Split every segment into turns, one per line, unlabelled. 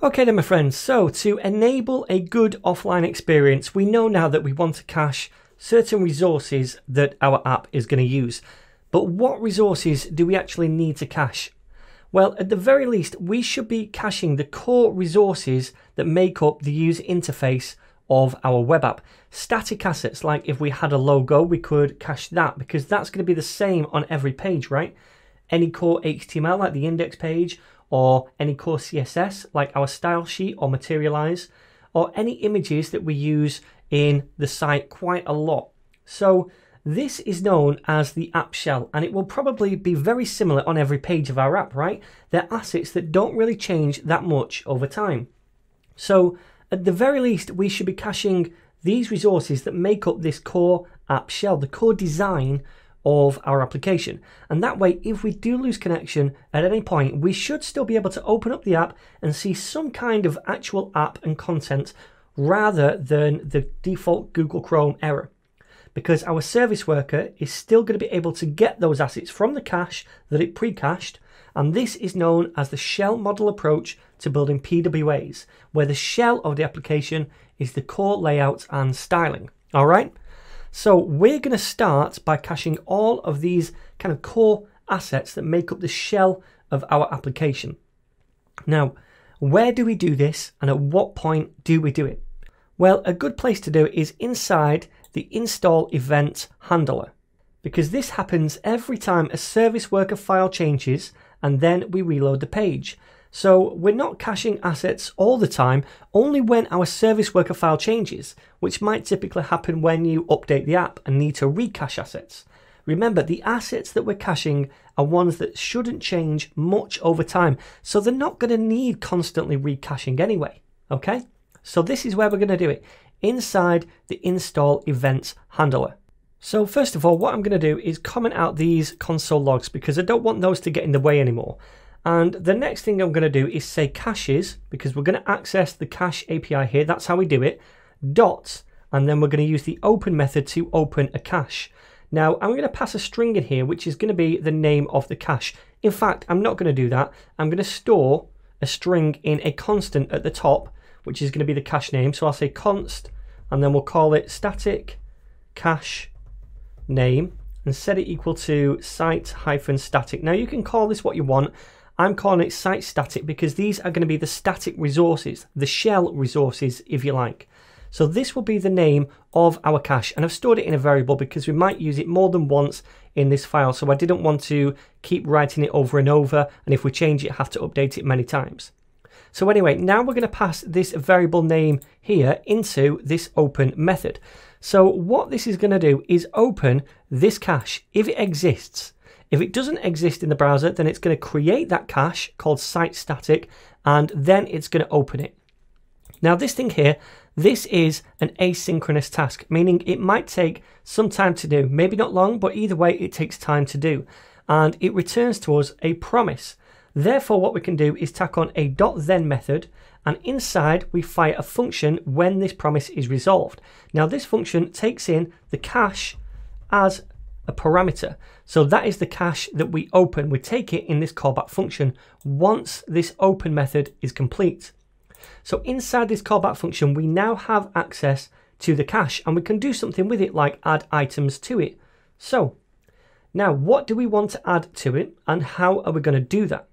Okay then my friends, so to enable a good offline experience, we know now that we want to cache certain resources that our app is going to use. But what resources do we actually need to cache? Well, at the very least, we should be caching the core resources that make up the user interface of our web app. Static assets, like if we had a logo, we could cache that because that's going to be the same on every page, right? Any core HTML, like the index page, or any core CSS like our style sheet or materialize, or any images that we use in the site quite a lot. So this is known as the app shell and it will probably be very similar on every page of our app, right? They're assets that don't really change that much over time. So at the very least, we should be caching these resources that make up this core app shell, the core design of our application. And that way, if we do lose connection at any point, we should still be able to open up the app and see some kind of actual app and content rather than the default Google Chrome error. Because our service worker is still going to be able to get those assets from the cache that it pre-cached, and this is known as the shell model approach to building PWAs, where the shell of the application is the core layout and styling. All right. So we're going to start by caching all of these kind of core assets that make up the shell of our application. Now, where do we do this and at what point do we do it? Well, a good place to do it is inside the install event handler because this happens every time a service worker file changes and then we reload the page. So we're not caching assets all the time, only when our service worker file changes, which might typically happen when you update the app and need to recache assets. Remember, the assets that we're caching are ones that shouldn't change much over time, so they're not going to need constantly recaching anyway. Okay? So this is where we're going to do it inside the install events handler. So first of all, what I'm going to do is comment out these console logs because I don't want those to get in the way anymore. And the next thing I'm going to do is say caches because we're going to access the cache API here. That's how we do it. Dots, and then we're going to use the open method to open a cache. Now I'm going to pass a string in here, which is going to be the name of the cache. In fact, I'm not going to do that. I'm going to store a string in a constant at the top, which is going to be the cache name. So I'll say const, and then we'll call it static cache name and set it equal to site hyphen static. Now you can call this what you want. I'm calling it site static because these are going to be the static resources, the shell resources, if you like. So this will be the name of our cache and I've stored it in a variable because we might use it more than once in this file. So I didn't want to keep writing it over and over. And if we change it, have to update it many times. So anyway, now we're going to pass this variable name here into this open method. So what this is going to do is open this cache if it exists. If it doesn't exist in the browser, then it's going to create that cache called site static, and then it's going to open it. Now this thing here, this is an asynchronous task, meaning it might take some time to do, maybe not long, but either way it takes time to do. And it returns to us a promise. Therefore, what we can do is tack on a dot .then method, and inside we fire a function when this promise is resolved. Now this function takes in the cache as a parameter. So that is the cache that we open. We take it in this callback function once this open method is complete. So inside this callback function, we now have access to the cache and we can do something with it like add items to it. So now what do we want to add to it and how are we going to do that?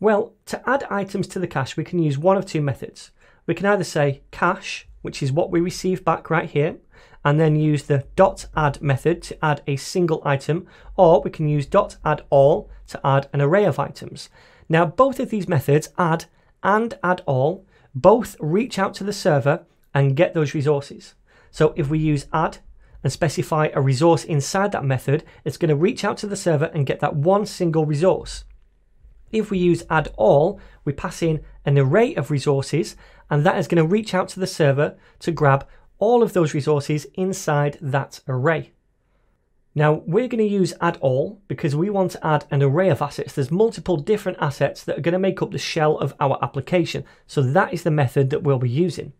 Well, to add items to the cache, we can use one of two methods. We can either say cache, which is what we receive back right here, and then use the dot add method to add a single item, or we can use dot add all to add an array of items. Now, both of these methods, add and add all, both reach out to the server and get those resources. So if we use add and specify a resource inside that method, it's going to reach out to the server and get that one single resource. If we use add all, we pass in an array of resources and that is going to reach out to the server to grab all of those resources inside that array. Now we're going to use add all because we want to add an array of assets. There's multiple different assets that are going to make up the shell of our application. So that is the method that we'll be using.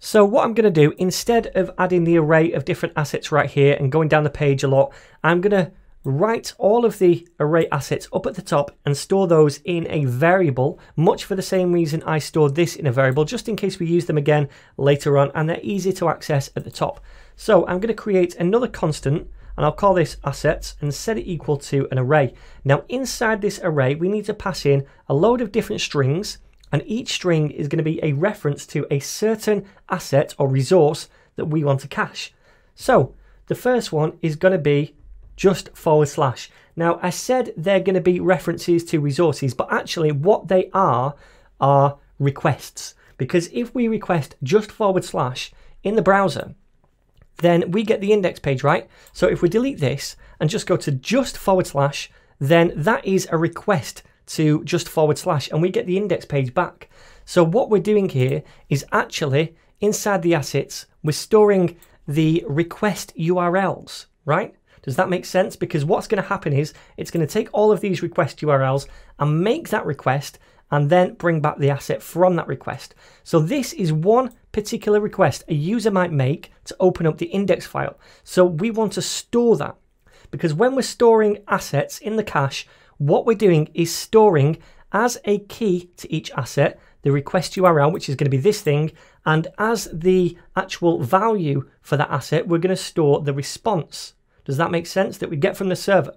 So what I'm going to do, instead of adding the array of different assets right here and going down the page a lot, I'm going to write all of the array assets up at the top and store those in a variable, much for the same reason I stored this in a variable, just in case we use them again later on, and they're easy to access at the top. So I'm going to create another constant, and I'll call this assets and set it equal to an array. Now inside this array, we need to pass in a load of different strings, and each string is going to be a reference to a certain asset or resource that we want to cache. So the first one is going to be just forward slash. Now, I said they're going to be references to resources, but actually, what they are are requests. Because if we request just forward slash in the browser, then we get the index page, right? So if we delete this and just go to just forward slash, then that is a request to just forward slash, and we get the index page back. So what we're doing here is actually inside the assets, we're storing the request URLs, right? Does that make sense? Because what's going to happen is it's going to take all of these request URLs and make that request and then bring back the asset from that request. So this is one particular request a user might make to open up the index file. So we want to store that because when we're storing assets in the cache, what we're doing is storing as a key to each asset the request URL, which is going to be this thing, and as the actual value for that asset, we're going to store the response does that make sense? That we get from the server.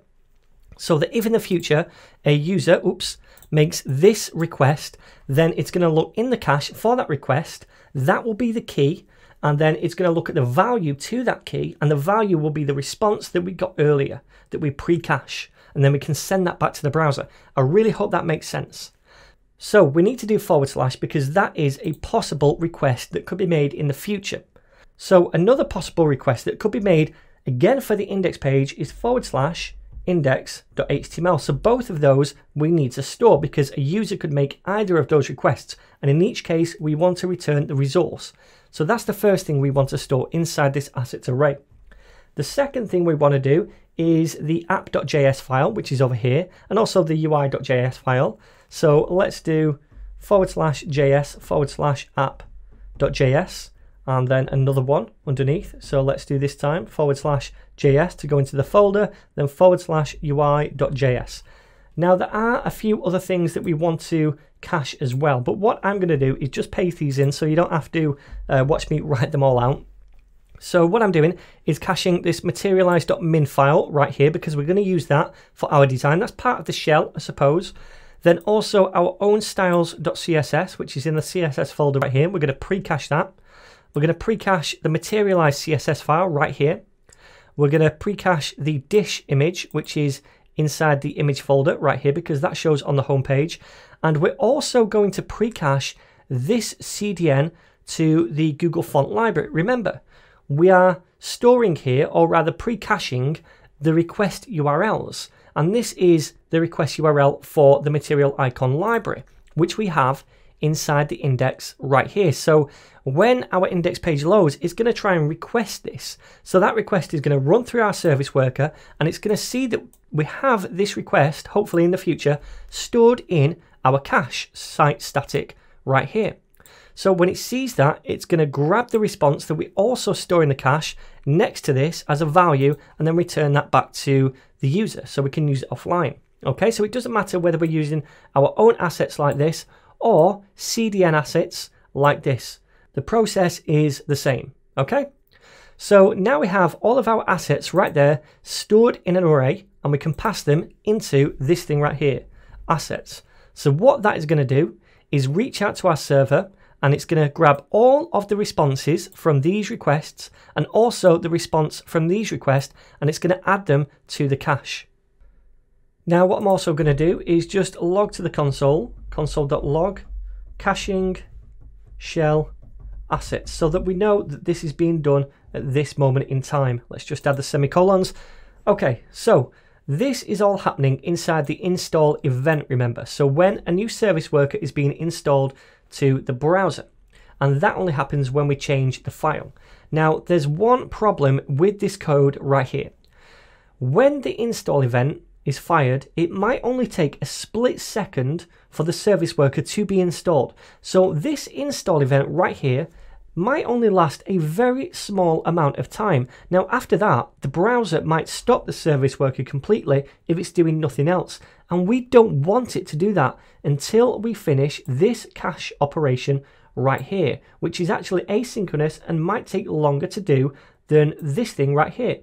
So that if in the future a user, oops, makes this request, then it's going to look in the cache for that request. That will be the key. And then it's going to look at the value to that key. And the value will be the response that we got earlier, that we pre-cache. And then we can send that back to the browser. I really hope that makes sense. So we need to do forward slash because that is a possible request that could be made in the future. So another possible request that could be made Again, for the index page is forward slash index.html. So both of those we need to store because a user could make either of those requests. And in each case, we want to return the resource. So that's the first thing we want to store inside this assets array. The second thing we want to do is the app.js file, which is over here, and also the UI.js file. So let's do forward slash js forward slash app.js and then another one underneath. So let's do this time forward slash JS to go into the folder, then forward slash UI.js. Now there are a few other things that we want to cache as well, but what I'm going to do is just paste these in so you don't have to uh, watch me write them all out. So what I'm doing is caching this materialize.min file right here because we're going to use that for our design. That's part of the shell, I suppose. Then also our own styles.css, which is in the CSS folder right here. We're going to pre-cache that. We're going to pre-cache the materialized CSS file right here. We're going to pre-cache the dish image, which is inside the image folder right here because that shows on the home page. And we're also going to pre-cache this CDN to the Google Font Library. Remember, we are storing here, or rather pre-caching, the request URLs. And this is the request URL for the material icon library, which we have inside the index right here. So when our index page loads, it's going to try and request this. So that request is going to run through our service worker and it's going to see that we have this request, hopefully in the future, stored in our cache site static right here. So when it sees that, it's going to grab the response that we also store in the cache next to this as a value and then return that back to the user so we can use it offline. Okay, so it doesn't matter whether we're using our own assets like this or CDN assets like this. The process is the same, okay? So now we have all of our assets right there stored in an array and we can pass them into this thing right here, assets. So what that is going to do is reach out to our server and it's going to grab all of the responses from these requests and also the response from these requests and it's going to add them to the cache. Now what I'm also going to do is just log to the console, console.log, caching, shell, assets, so that we know that this is being done at this moment in time. Let's just add the semicolons. Okay, so this is all happening inside the install event, remember. So when a new service worker is being installed to the browser, and that only happens when we change the file. Now, there's one problem with this code right here. When the install event is fired, it might only take a split second for the service worker to be installed. So this install event right here might only last a very small amount of time. Now, after that, the browser might stop the service worker completely if it's doing nothing else. And we don't want it to do that until we finish this cache operation right here, which is actually asynchronous and might take longer to do than this thing right here.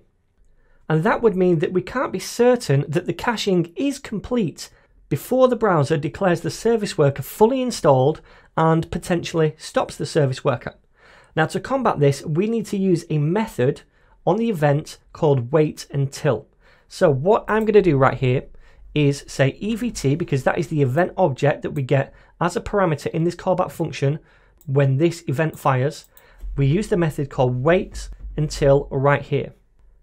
And that would mean that we can't be certain that the caching is complete before the browser declares the service worker fully installed and potentially stops the service worker. Now to combat this, we need to use a method on the event called wait until. So what I'm going to do right here is say EVT because that is the event object that we get as a parameter in this callback function when this event fires. We use the method called wait until right here.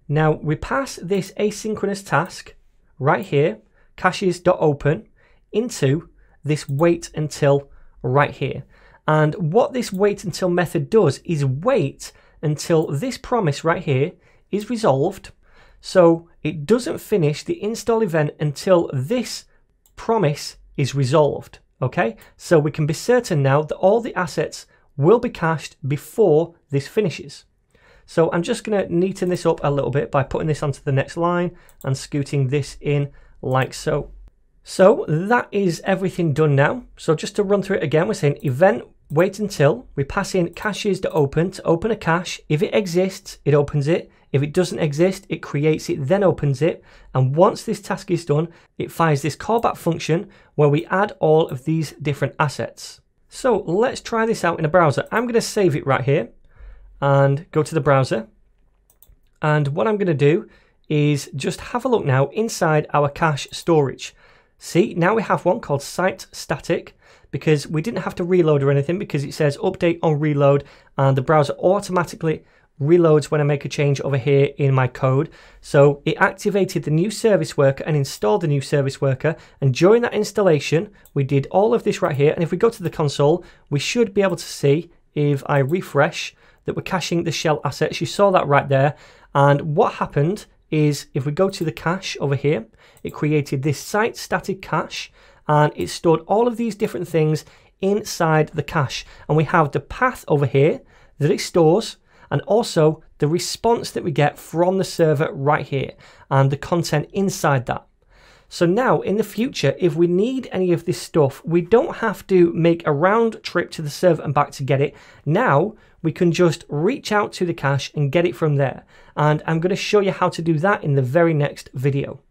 Now we pass this asynchronous task right here, caches.open, into this wait until right here. And what this wait until method does is wait until this promise right here is resolved. So it doesn't finish the install event until this promise is resolved. Okay, so we can be certain now that all the assets will be cached before this finishes. So I'm just going to neaten this up a little bit by putting this onto the next line and scooting this in like so. So that is everything done now. So just to run through it again, we're saying event wait until we pass in caches to open to open a cache. If it exists, it opens it. If it doesn't exist, it creates it, then opens it. And once this task is done, it fires this callback function where we add all of these different assets. So let's try this out in a browser. I'm going to save it right here and go to the browser. And what I'm going to do is just have a look now inside our cache storage. See, now we have one called site static because we didn't have to reload or anything because it says update on reload and the browser automatically reloads when I make a change over here in my code. So it activated the new service worker and installed the new service worker. And during that installation, we did all of this right here. And if we go to the console, we should be able to see if I refresh that we're caching the shell assets. You saw that right there. And what happened is if we go to the cache over here, it created this site static cache and it stored all of these different things inside the cache. And we have the path over here that it stores and also the response that we get from the server right here and the content inside that. So now in the future, if we need any of this stuff, we don't have to make a round trip to the server and back to get it. Now we can just reach out to the cache and get it from there. And I'm going to show you how to do that in the very next video.